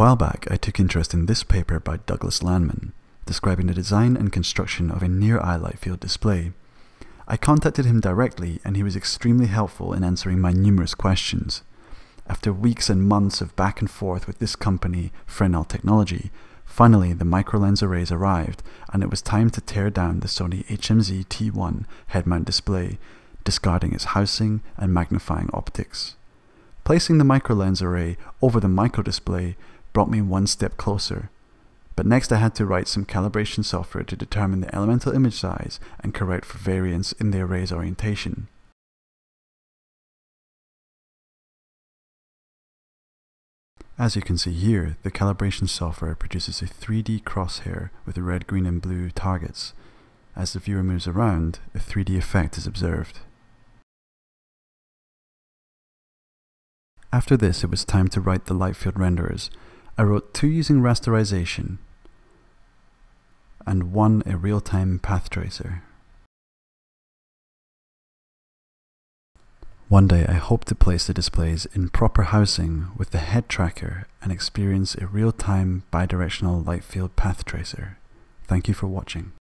while back, I took interest in this paper by Douglas Lanman, describing the design and construction of a near-eye light field display. I contacted him directly and he was extremely helpful in answering my numerous questions. After weeks and months of back and forth with this company, Fresnel Technology, finally the microlens arrays arrived and it was time to tear down the Sony HMZ T1 head-mount display, discarding its housing and magnifying optics. Placing the microlens array over the microdisplay brought me one step closer. But next I had to write some calibration software to determine the elemental image size and correct for variance in the array's orientation. As you can see here, the calibration software produces a 3D crosshair with red, green and blue targets. As the viewer moves around, a 3D effect is observed. After this, it was time to write the light field renderers. I wrote two using rasterization and one a real-time path tracer. One day I hope to place the displays in proper housing with the head tracker and experience a real-time bidirectional light field path tracer. Thank you for watching.